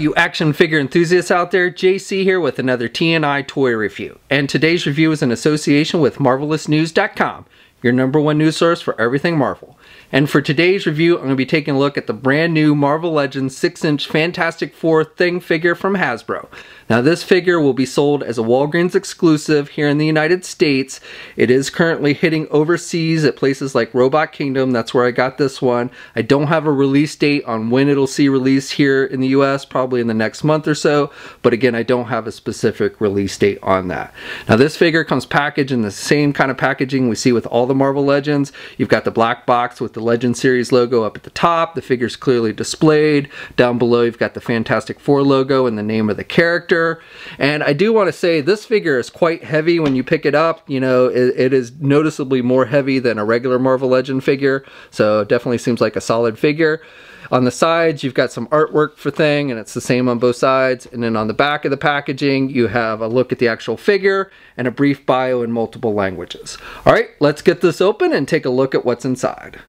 you action figure enthusiasts out there, JC here with another TNI toy review. And today's review is in association with MarvelousNews.com, your number one news source for everything Marvel. And for today's review, I'm going to be taking a look at the brand new Marvel Legends 6-inch Fantastic Four Thing figure from Hasbro. Now this figure will be sold as a Walgreens exclusive here in the United States. It is currently hitting overseas at places like Robot Kingdom. That's where I got this one. I don't have a release date on when it'll see release here in the US, probably in the next month or so. But again, I don't have a specific release date on that. Now this figure comes packaged in the same kind of packaging we see with all the Marvel Legends. You've got the black box with the Legend Series logo up at the top. The figure's clearly displayed. Down below you've got the Fantastic Four logo and the name of the character. And I do want to say this figure is quite heavy when you pick it up. You know, it, it is noticeably more heavy than a regular Marvel Legend figure. So it definitely seems like a solid figure. On the sides, you've got some artwork for Thing, and it's the same on both sides. And then on the back of the packaging, you have a look at the actual figure and a brief bio in multiple languages. All right, let's get this open and take a look at what's inside.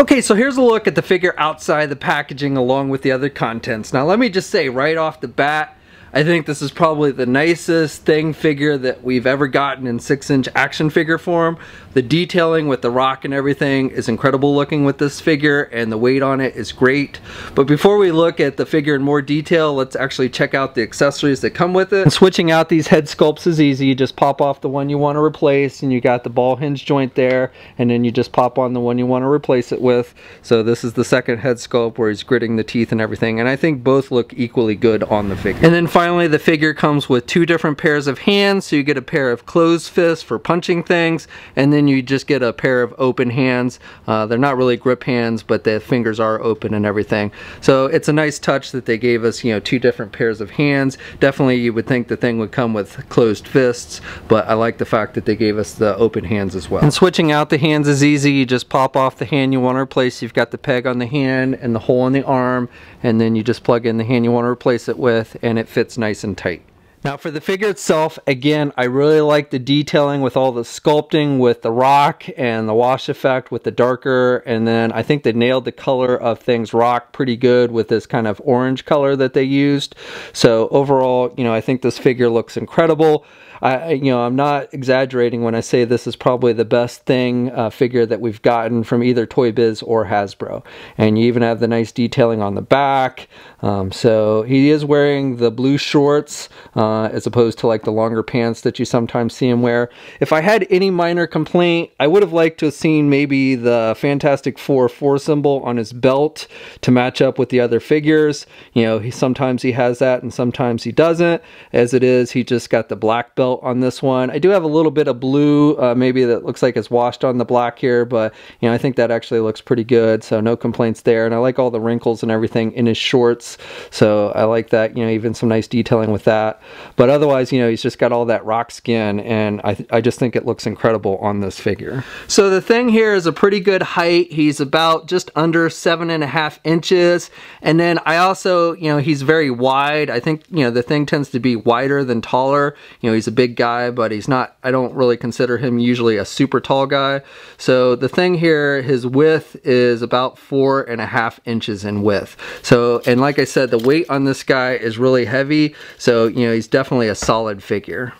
Okay, so here's a look at the figure outside the packaging along with the other contents. Now let me just say right off the bat, I think this is probably the nicest thing figure that we've ever gotten in 6-inch action figure form. The detailing with the rock and everything is incredible looking with this figure and the weight on it is great. But before we look at the figure in more detail, let's actually check out the accessories that come with it. And switching out these head sculpts is easy. You just pop off the one you want to replace and you got the ball hinge joint there and then you just pop on the one you want to replace it with. So this is the second head sculpt where he's gritting the teeth and everything and I think both look equally good on the figure. And then finally, the figure comes with two different pairs of hands, so you get a pair of closed fists for punching things, and then you just get a pair of open hands. Uh, they're not really grip hands, but the fingers are open and everything. So it's a nice touch that they gave us, you know, two different pairs of hands. Definitely you would think the thing would come with closed fists, but I like the fact that they gave us the open hands as well. And switching out the hands is easy. You just pop off the hand you want to replace. You've got the peg on the hand and the hole in the arm, and then you just plug in the hand you want to replace it with, and it fits fits nice and tight. Now for the figure itself, again, I really like the detailing with all the sculpting with the rock and the wash effect with the darker. And then I think they nailed the color of things rock pretty good with this kind of orange color that they used. So overall, you know, I think this figure looks incredible. I, you know, I'm not exaggerating when I say this is probably the best thing uh, figure that we've gotten from either Toy Biz or Hasbro. And you even have the nice detailing on the back. Um, so he is wearing the blue shorts uh, as opposed to like the longer pants that you sometimes see him wear. If I had any minor complaint, I would have liked to have seen maybe the Fantastic Four four symbol on his belt to match up with the other figures. You know, he sometimes he has that and sometimes he doesn't. As it is, he just got the black belt on this one. I do have a little bit of blue, uh, maybe that looks like it's washed on the black here, but you know, I think that actually looks pretty good. So no complaints there. And I like all the wrinkles and everything in his shorts. So I like that, you know, even some nice detailing with that. But otherwise, you know, he's just got all that rock skin and I, I just think it looks incredible on this figure. So the thing here is a pretty good height. He's about just under seven and a half inches. And then I also, you know, he's very wide. I think, you know, the thing tends to be wider than taller. You know, he's a big guy, but he's not, I don't really consider him usually a super tall guy. So the thing here, his width is about four and a half inches in width. So, and like I said, the weight on this guy is really heavy. So, you know, he's definitely a solid figure.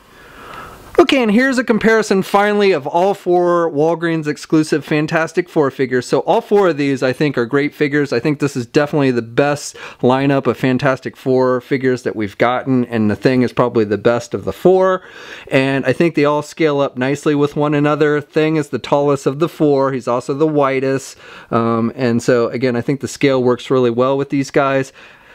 Okay, and here's a comparison finally of all four Walgreens exclusive Fantastic Four figures. So all four of these I think are great figures. I think this is definitely the best lineup of Fantastic Four figures that we've gotten, and the Thing is probably the best of the four. And I think they all scale up nicely with one another. Thing is the tallest of the four. He's also the widest. Um, and so again, I think the scale works really well with these guys.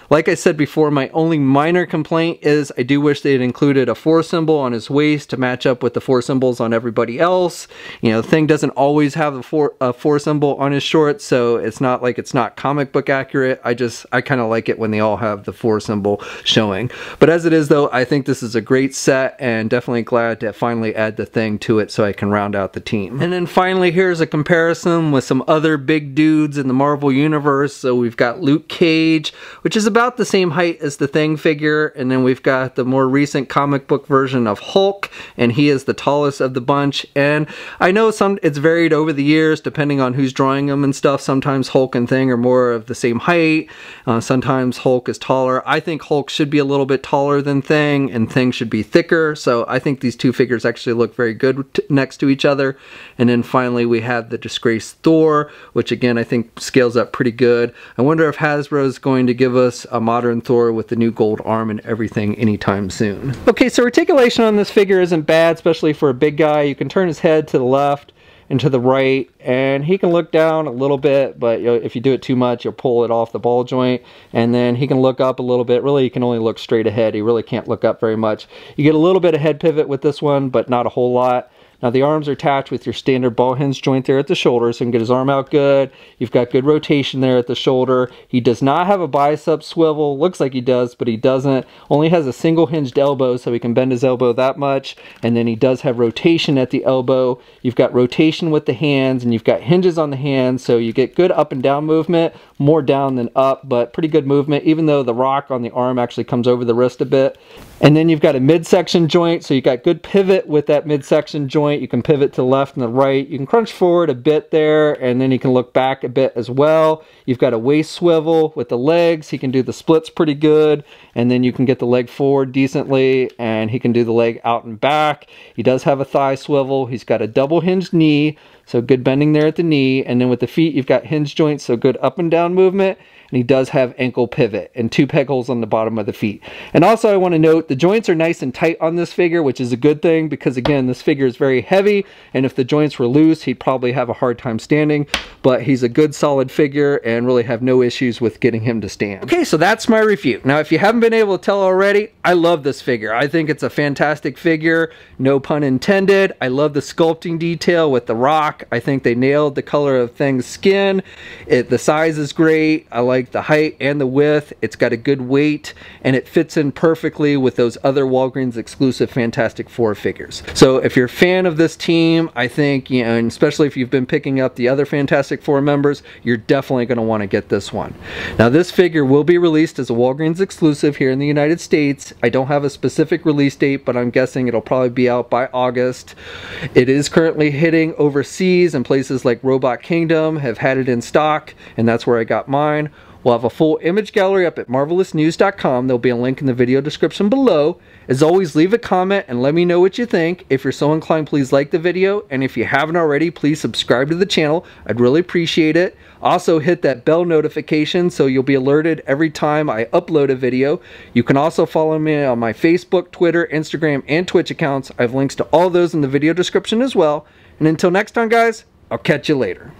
Like I said before, my only minor complaint is I do wish they had included a four symbol on his waist to match up with the four symbols on everybody else. You know, the thing doesn't always have a four, a four symbol on his shorts, so it's not like it's not comic book accurate. I just, I kind of like it when they all have the four symbol showing. But as it is though, I think this is a great set and definitely glad to finally add the thing to it so I can round out the team. And then finally, here's a comparison with some other big dudes in the Marvel Universe. So we've got Luke Cage, which is about about the same height as the Thing figure, and then we've got the more recent comic book version of Hulk, and he is the tallest of the bunch. And I know some it's varied over the years depending on who's drawing them and stuff. Sometimes Hulk and Thing are more of the same height. Uh, sometimes Hulk is taller. I think Hulk should be a little bit taller than Thing, and Thing should be thicker. So I think these two figures actually look very good next to each other. And then finally we have the Disgraced Thor, which again I think scales up pretty good. I wonder if Hasbro is going to give us a modern Thor with the new gold arm and everything anytime soon. Okay, so articulation on this figure isn't bad, especially for a big guy. You can turn his head to the left and to the right and he can look down a little bit but if you do it too much you'll pull it off the ball joint and then he can look up a little bit really he can only look straight ahead he really can't look up very much you get a little bit of head pivot with this one but not a whole lot now the arms are attached with your standard ball hinge joint there at the shoulder, so you can get his arm out good. You've got good rotation there at the shoulder. He does not have a bicep swivel. Looks like he does, but he doesn't. Only has a single hinged elbow, so he can bend his elbow that much. And then he does have rotation at the elbow. You've got rotation with the hands, and you've got hinges on the hands, so you get good up and down movement, more down than up, but pretty good movement, even though the rock on the arm actually comes over the wrist a bit. And then you've got a midsection joint, so you've got good pivot with that midsection joint. You can pivot to the left and the right. You can crunch forward a bit there, and then you can look back a bit as well. You've got a waist swivel with the legs. He can do the splits pretty good, and then you can get the leg forward decently, and he can do the leg out and back. He does have a thigh swivel. He's got a double hinged knee, so good bending there at the knee. And then with the feet, you've got hinge joints, so good up and down movement and he does have ankle pivot and two peg holes on the bottom of the feet. And also I want to note the joints are nice and tight on this figure, which is a good thing because again, this figure is very heavy and if the joints were loose, he'd probably have a hard time standing, but he's a good solid figure and really have no issues with getting him to stand. Okay, so that's my review. Now, if you haven't been able to tell already, I love this figure. I think it's a fantastic figure, no pun intended. I love the sculpting detail with the rock. I think they nailed the color of Thing's skin. It, the size is great. I like like the height and the width. It's got a good weight and it fits in perfectly with those other Walgreens exclusive Fantastic Four figures. So if you're a fan of this team, I think, you know, and especially if you've been picking up the other Fantastic Four members, you're definitely going to want to get this one. Now this figure will be released as a Walgreens exclusive here in the United States. I don't have a specific release date, but I'm guessing it'll probably be out by August. It is currently hitting overseas and places like Robot Kingdom have had it in stock and that's where I got mine. We'll have a full image gallery up at marvelousnews.com. There'll be a link in the video description below. As always, leave a comment and let me know what you think. If you're so inclined, please like the video. And if you haven't already, please subscribe to the channel. I'd really appreciate it. Also, hit that bell notification so you'll be alerted every time I upload a video. You can also follow me on my Facebook, Twitter, Instagram, and Twitch accounts. I have links to all those in the video description as well. And until next time, guys, I'll catch you later.